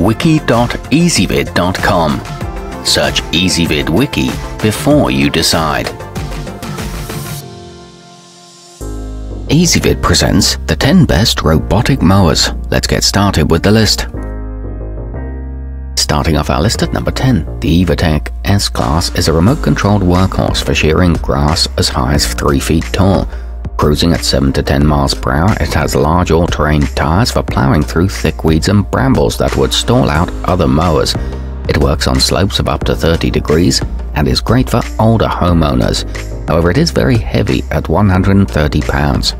wiki.ezvid.com. Search Ezvid Wiki before you decide. Ezvid presents the 10 best robotic mowers. Let's get started with the list. Starting off our list at number 10, the Evatech S-Class is a remote-controlled workhorse for shearing grass as high as 3 feet tall. Cruising at 7 to 10 miles per hour, it has large all-terrain tires for ploughing through thick weeds and brambles that would stall out other mowers. It works on slopes of up to 30 degrees and is great for older homeowners. However, it is very heavy at 130 pounds.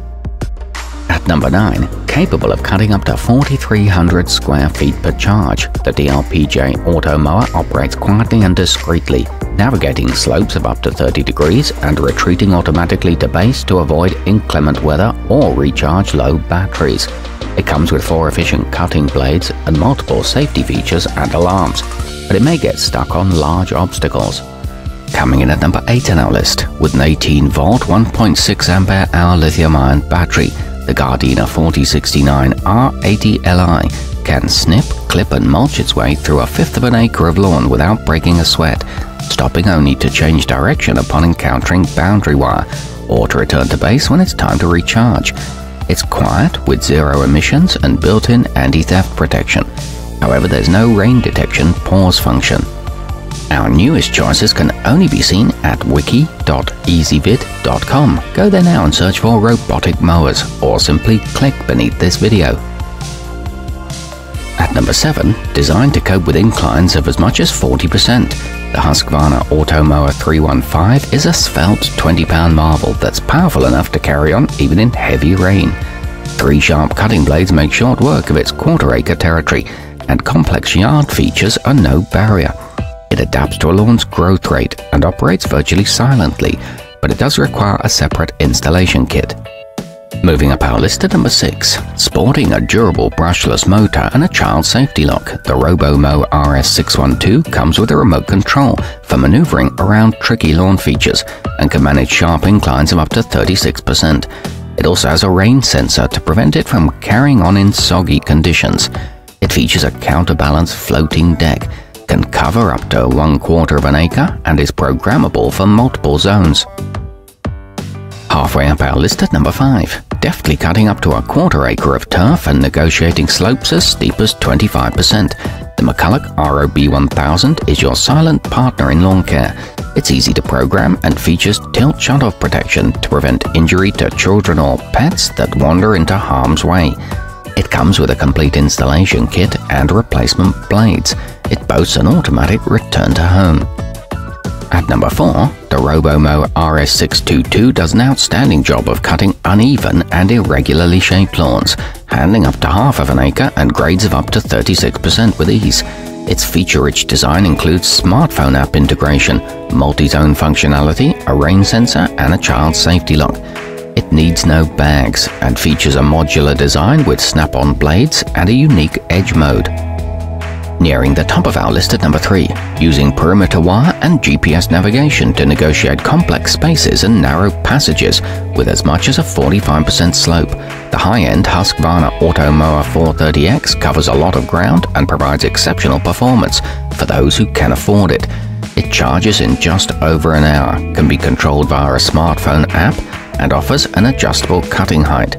At number 9, capable of cutting up to 4,300 square feet per charge, the DLPJ Auto Mower operates quietly and discreetly, navigating slopes of up to 30 degrees and retreating automatically to base to avoid inclement weather or recharge low batteries. It comes with four efficient cutting blades and multiple safety features and alarms, but it may get stuck on large obstacles. Coming in at number 8 on our list, with an 18 volt 1.6 ampere hour lithium ion battery, the Gardena 4069 R80Li can snip, clip and mulch its way through a fifth of an acre of lawn without breaking a sweat, stopping only to change direction upon encountering boundary wire, or to return to base when it's time to recharge. It's quiet, with zero emissions and built-in anti-theft protection. However, there's no rain detection pause function. Our newest choices can only be seen at wiki.ezvid.com. Go there now and search for robotic mowers, or simply click beneath this video. At number 7, designed to cope with inclines of as much as 40%, the Husqvarna Automower 315 is a svelte 20-pound marvel that's powerful enough to carry on even in heavy rain. Three sharp cutting blades make short work of its quarter-acre territory, and complex yard features are no barrier. It adapts to a lawn's growth rate and operates virtually silently, but it does require a separate installation kit. Moving up our list to number 6, sporting a durable brushless motor and a child safety lock, the Robomow RS612 comes with a remote control for maneuvering around tricky lawn features and can manage sharp inclines of up to 36%. It also has a rain sensor to prevent it from carrying on in soggy conditions. It features a counterbalance floating deck can cover up to one quarter of an acre and is programmable for multiple zones. Halfway up our list at number 5, deftly cutting up to a quarter acre of turf and negotiating slopes as steep as 25%. The McCulloch ROB1000 is your silent partner in lawn care. It's easy to program and features tilt shut-off protection to prevent injury to children or pets that wander into harm's way. It comes with a complete installation kit and replacement blades. It boasts an automatic return to home. At number 4, the RoboMow RS622 does an outstanding job of cutting uneven and irregularly shaped lawns, handling up to half of an acre and grades of up to 36% with ease. Its feature-rich design includes smartphone app integration, multi-zone functionality, a rain sensor, and a child safety lock. It needs no bags and features a modular design with snap-on blades and a unique edge mode. Nearing the top of our list at number 3, using perimeter wire and GPS navigation to negotiate complex spaces and narrow passages with as much as a 45% slope. The high-end Husqvarna Automower 430X covers a lot of ground and provides exceptional performance for those who can afford it. It charges in just over an hour, can be controlled via a smartphone app, and offers an adjustable cutting height.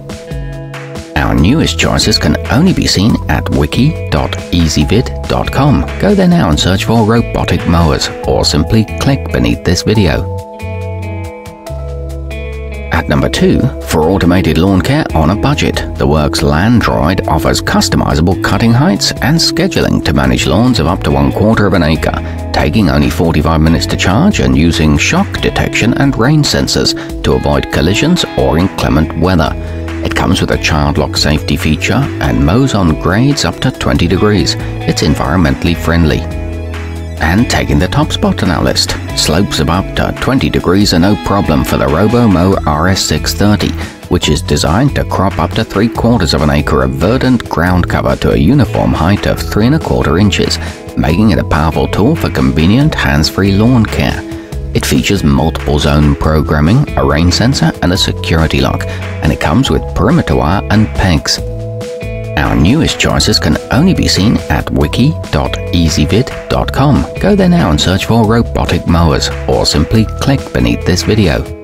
Our newest choices can only be seen at wiki.ezvid.com. Go there now and search for robotic mowers or simply click beneath this video. At number 2, for automated lawn care on a budget, the Worx Landroid offers customizable cutting heights and scheduling to manage lawns of up to one quarter of an acre, taking only 45 minutes to charge and using shock detection and rain sensors to avoid collisions or inclement weather. It comes with a child lock safety feature and mows on grades up to 20 degrees. It's environmentally friendly. And taking the top spot on our list, slopes of up to 20 degrees are no problem for the RoboMow RS630, which is designed to crop up to three quarters of an acre of verdant ground cover to a uniform height of three and a quarter inches, making it a powerful tool for convenient hands-free lawn care. It features multiple zone programming, a rain sensor, and a security lock, and it comes with perimeter wire and pegs. Our newest choices can only be seen at wiki.ezvid.com. Go there now and search for robotic mowers, or simply click beneath this video.